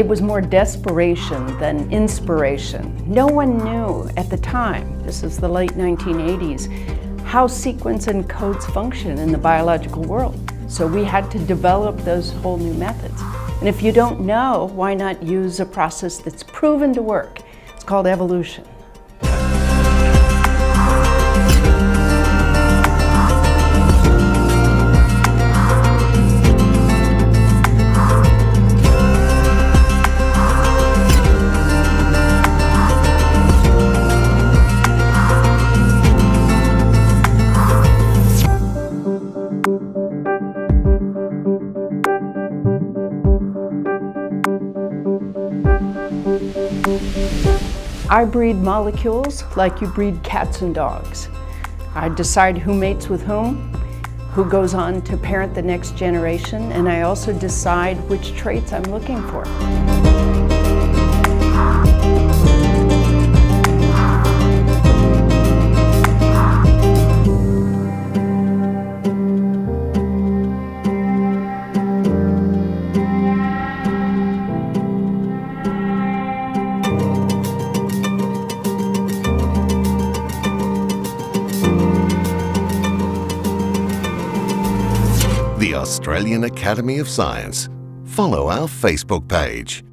It was more desperation than inspiration. No one knew at the time, this is the late 1980s, how sequence and codes function in the biological world. So we had to develop those whole new methods. And if you don't know, why not use a process that's proven to work? It's called evolution. I breed molecules like you breed cats and dogs. I decide who mates with whom, who goes on to parent the next generation, and I also decide which traits I'm looking for. The Australian Academy of Science. Follow our Facebook page.